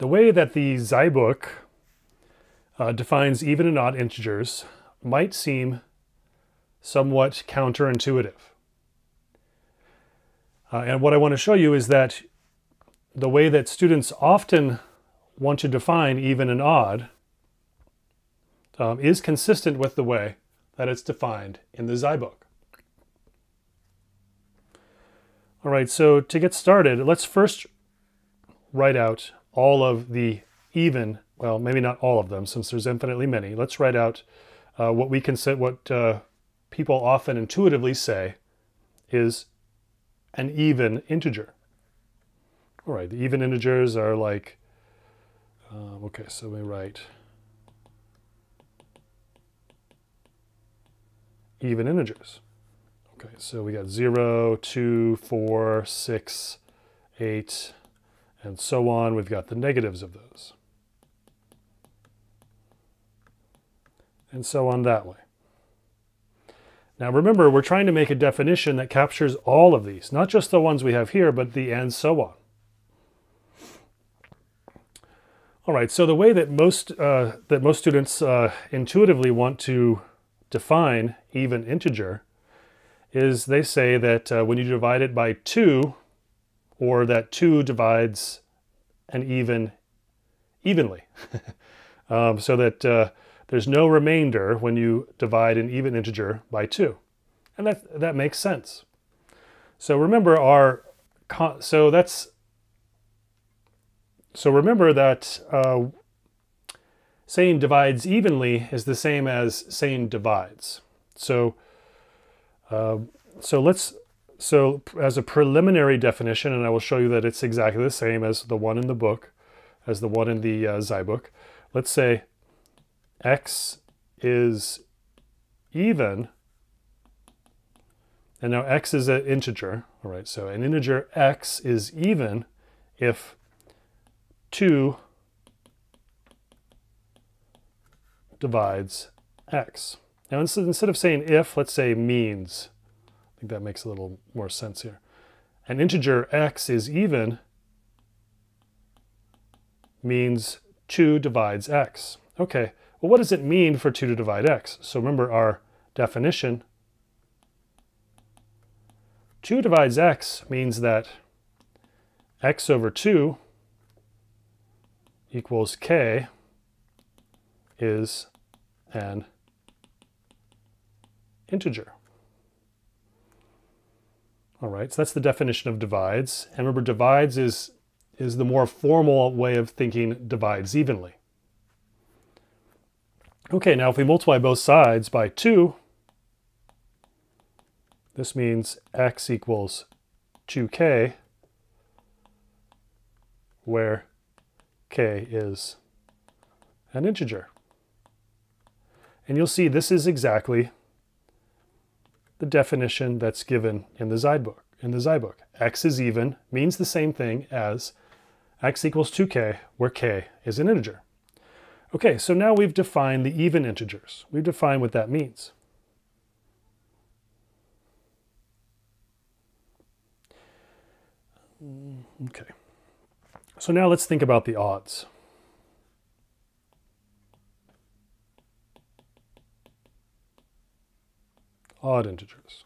The way that the Zybook uh, defines even and odd integers might seem somewhat counterintuitive. Uh, and what I want to show you is that the way that students often want to define even and odd um, is consistent with the way that it's defined in the Zybook. All right, so to get started, let's first write out all of the even, well, maybe not all of them since there's infinitely many. Let's write out uh, what we can say, what uh, people often intuitively say is an even integer. All right, the even integers are like, uh, okay, so we write even integers. Okay, so we got 0, 2, 4, 6, 8, and so on. We've got the negatives of those. And so on that way. Now remember, we're trying to make a definition that captures all of these, not just the ones we have here, but the and so on. All right, so the way that most, uh, that most students uh, intuitively want to define even integer is they say that uh, when you divide it by 2, or that 2 divides an even evenly, um, so that uh, there's no remainder when you divide an even integer by 2. And that, that makes sense. So remember our, so that's, so remember that uh, saying divides evenly is the same as saying divides. So, uh, so let's, so as a preliminary definition, and I will show you that it's exactly the same as the one in the book, as the one in the uh, Zybook. Let's say x is even, and now x is an integer, all right, so an integer x is even if 2 divides x. Now instead of saying if, let's say means. I think that makes a little more sense here. An integer x is even means 2 divides x. Okay, well, what does it mean for 2 to divide x? So remember our definition. 2 divides x means that x over 2 equals k is an integer. All right, so that's the definition of divides. And remember, divides is, is the more formal way of thinking divides evenly. Okay, now if we multiply both sides by 2, this means x equals 2k, where k is an integer. And you'll see this is exactly the definition that's given in the Zybook. In the Zybook, x is even means the same thing as x equals 2k, where k is an integer. Okay, so now we've defined the even integers. We've defined what that means. Mm, okay, so now let's think about the odds. Odd integers.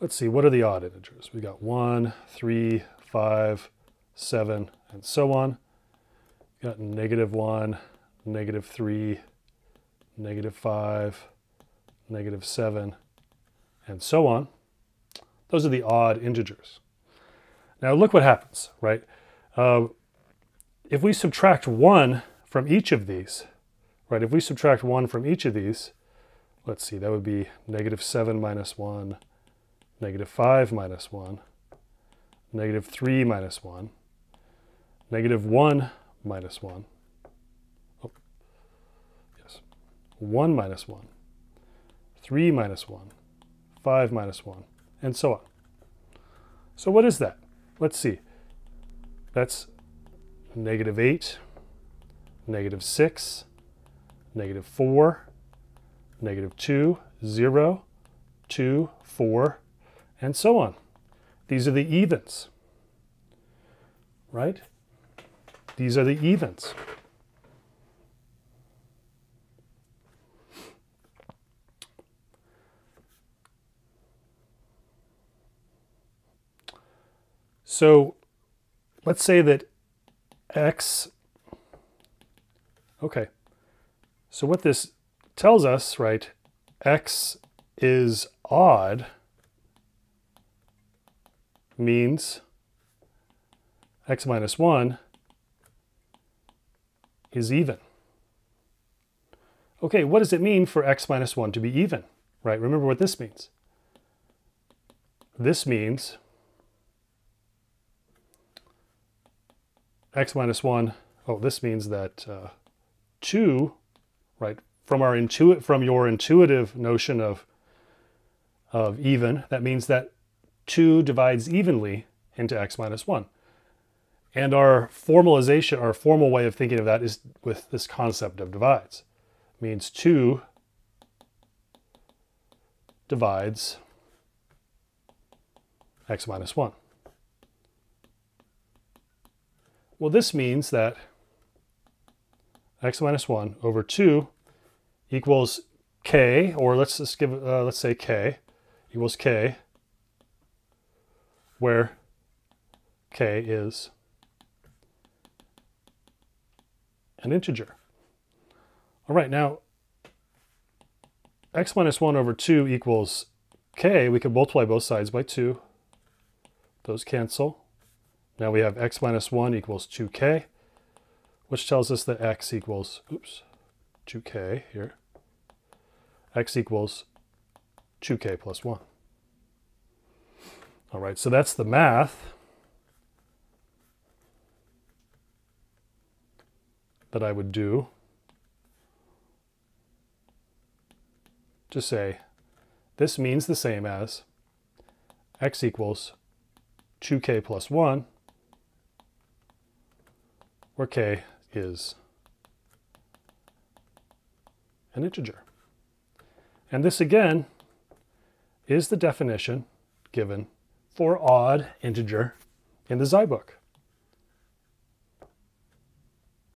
Let's see, what are the odd integers? We got 1, 3, 5, 7, and so on We got negative 1, negative 3, negative 5, negative 7, and so on. Those are the odd integers. Now look what happens, right? Uh, if we subtract 1 from each of these, right, if we subtract 1 from each of these, let's see, that would be negative 7 minus 1, negative 5 minus 1, negative 3 minus 1, negative 1 minus 1. Oh, yes. 1 minus 1. 3 minus 1. 5 minus 1. And so on. So what is that? Let's see. That's negative 8, negative 6, negative 4, negative 2, 0, 2, 4, and so on. These are the evens, right? These are the evens. So let's say that x, okay, so what this tells us, right, x is odd means x minus 1 is even. Okay, what does it mean for x minus 1 to be even? Right, remember what this means. This means x minus 1, oh, this means that uh, 2, right, from, our intuit from your intuitive notion of, of even, that means that 2 divides evenly into x minus 1. And our formalization, our formal way of thinking of that is with this concept of divides. It means 2 divides x minus 1. Well, this means that x minus 1 over 2 equals k, or let's just give, uh, let's say k equals k, where k is an integer. All right, now x minus 1 over 2 equals k. We can multiply both sides by 2. Those cancel. Now we have x minus 1 equals 2k, which tells us that x equals, oops, 2k here. x equals 2k plus 1. All right, so that's the math that I would do to say this means the same as x equals 2k plus 1 where k is an integer. And this again is the definition given for odd integer in the Zybooks.